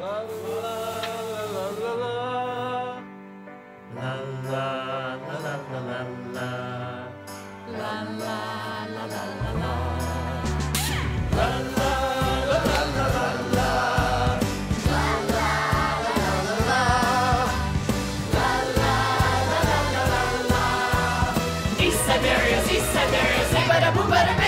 East Siberia's, East Siberia's, hey, bada boom, bada